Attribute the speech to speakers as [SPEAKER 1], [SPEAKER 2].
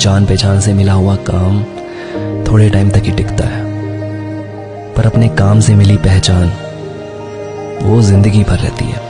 [SPEAKER 1] जान पहचान से मिला हुआ काम थोड़े टाइम तक ही टिकता है। पर अपने काम से मिली पहचान वो ज़िंदगी भर रहती है।